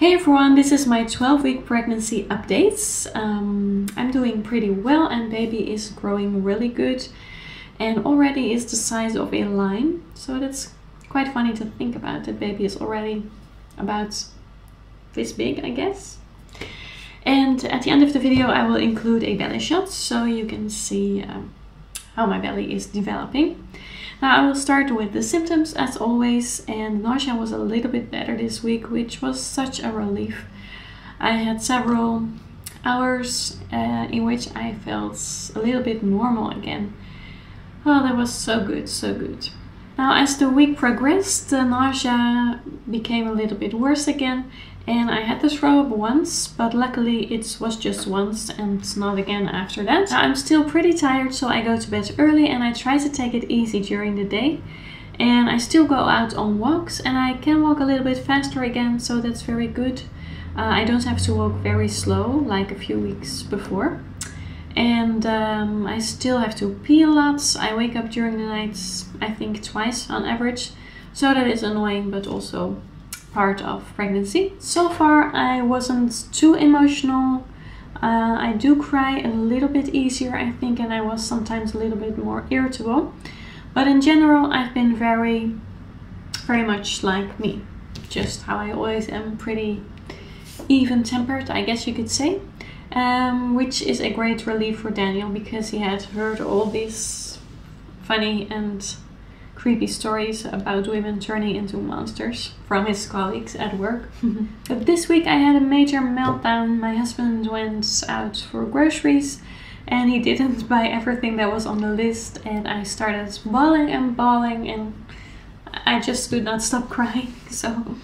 Hey everyone, this is my 12 week pregnancy updates. Um, I'm doing pretty well and baby is growing really good and already is the size of a lime. So that's quite funny to think about that baby is already about this big, I guess. And at the end of the video, I will include a belly shot so you can see um, how my belly is developing. Now I will start with the symptoms as always and nausea was a little bit better this week which was such a relief. I had several hours uh, in which I felt a little bit normal again. Oh, that was so good, so good. Now as the week progressed, the nausea became a little bit worse again and I had throw up once, but luckily it was just once and not again after that. Now, I'm still pretty tired, so I go to bed early and I try to take it easy during the day. And I still go out on walks and I can walk a little bit faster again, so that's very good. Uh, I don't have to walk very slow like a few weeks before. And um, I still have to pee a lot. I wake up during the nights, I think twice on average. So that is annoying, but also part of pregnancy. So far I wasn't too emotional. Uh, I do cry a little bit easier I think and I was sometimes a little bit more irritable. But in general I've been very, very much like me. Just how I always am pretty even tempered I guess you could say. Um, which is a great relief for Daniel because he had heard all these funny and creepy stories about women turning into monsters from his colleagues at work. but this week I had a major meltdown. My husband went out for groceries and he didn't buy everything that was on the list and I started bawling and bawling and I just could not stop crying. So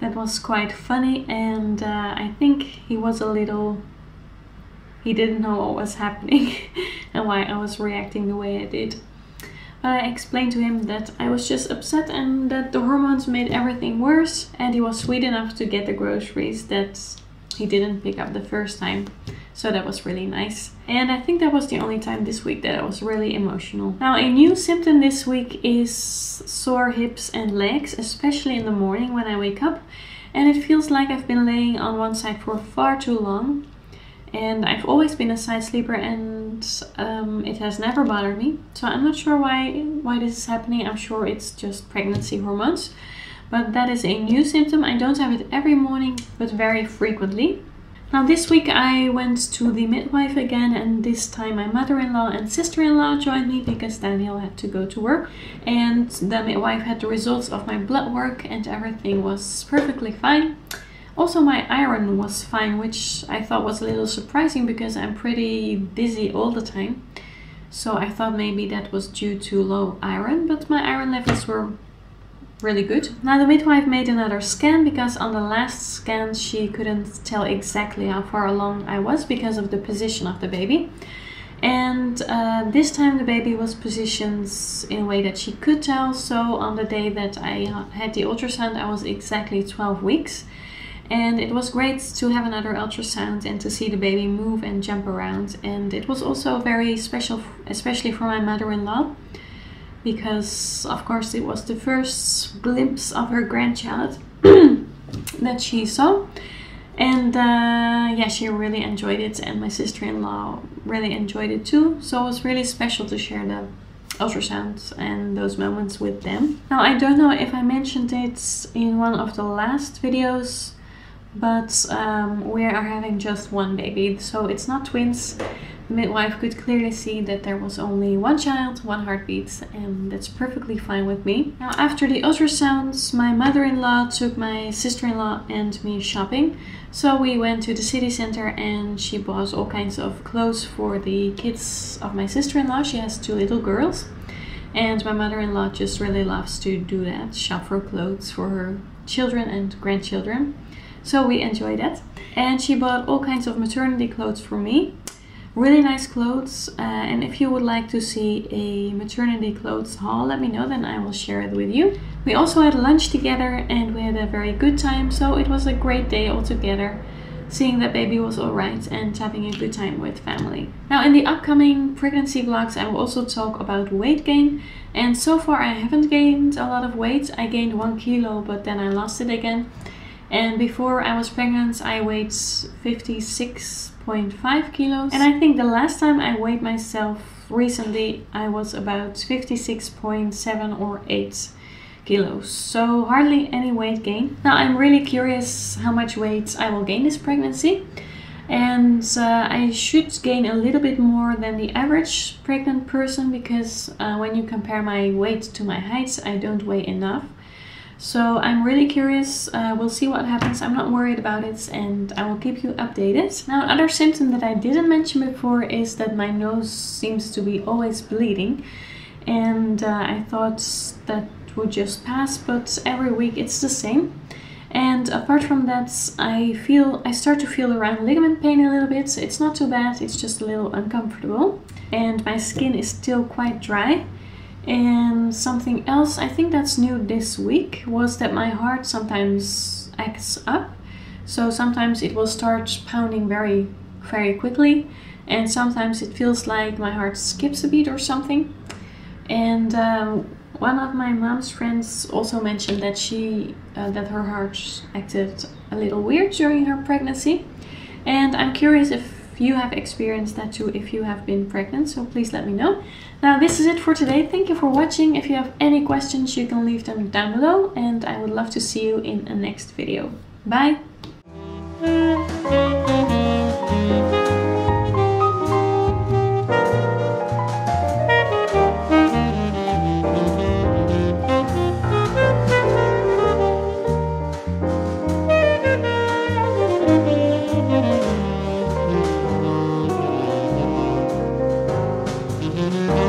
that was quite funny and uh, I think he was a little he didn't know what was happening and why I was reacting the way I did. I explained to him that I was just upset and that the hormones made everything worse and he was sweet enough to get the groceries that he didn't pick up the first time. So that was really nice. And I think that was the only time this week that I was really emotional. Now a new symptom this week is sore hips and legs, especially in the morning when I wake up. And it feels like I've been laying on one side for far too long and I've always been a side sleeper and um, it has never bothered me. So I'm not sure why why this is happening. I'm sure it's just pregnancy hormones but that is a new symptom I don't have it every morning but very frequently. Now this week I went to the midwife again and this time my mother-in-law and sister-in-law joined me because Daniel had to go to work and the midwife had the results of my blood work and everything was perfectly fine also my iron was fine, which I thought was a little surprising because I'm pretty dizzy all the time. So I thought maybe that was due to low iron, but my iron levels were really good. Now the midwife made another scan because on the last scan she couldn't tell exactly how far along I was because of the position of the baby. And uh, this time the baby was positioned in a way that she could tell. So on the day that I had the ultrasound I was exactly 12 weeks and it was great to have another ultrasound and to see the baby move and jump around. And it was also very special especially for my mother-in-law because of course it was the first glimpse of her grandchild that she saw. And uh, yeah she really enjoyed it and my sister-in-law really enjoyed it too. So it was really special to share the ultrasounds and those moments with them. Now I don't know if I mentioned it in one of the last videos but um, we are having just one baby, so it's not twins. The midwife could clearly see that there was only one child, one heartbeat, and that's perfectly fine with me. Now, after the ultrasounds, my mother-in-law took my sister-in-law and me shopping. So we went to the city center and she bought all kinds of clothes for the kids of my sister-in-law. She has two little girls. And my mother-in-law just really loves to do that, shop for clothes for her children and grandchildren. So we enjoyed that. And she bought all kinds of maternity clothes for me. Really nice clothes. Uh, and if you would like to see a maternity clothes haul, let me know, then I will share it with you. We also had lunch together and we had a very good time. So it was a great day all together seeing that baby was alright and having a good time with family. Now in the upcoming pregnancy vlogs I will also talk about weight gain and so far I haven't gained a lot of weight. I gained one kilo but then I lost it again And before I was pregnant, I weighed 56.5 kilos. And I think the last time I weighed myself recently, I was about 56.7 or 8 kilos. So hardly any weight gain. Now I'm really curious how much weight I will gain this pregnancy. And uh, I should gain a little bit more than the average pregnant person because uh, when you compare my weight to my height, I don't weigh enough. So I'm really curious. Uh, we'll see what happens. I'm not worried about it and I will keep you updated. Now another symptom that I didn't mention before is that my nose seems to be always bleeding. And uh, I thought that would just pass, but every week it's the same. And apart from that, I feel I start to feel around ligament pain a little bit. It's not too bad, it's just a little uncomfortable. And my skin is still quite dry. And something else I think that's new this week was that my heart sometimes acts up. So sometimes it will start pounding very, very quickly. And sometimes it feels like my heart skips a beat or something. And um, one of my mom's friends also mentioned that she uh, that her heart acted a little weird during her pregnancy, and I'm curious if you have experienced that too if you have been pregnant. So please let me know. Now this is it for today. Thank you for watching. If you have any questions, you can leave them down below, and I would love to see you in a next video. Bye. Mm-hmm.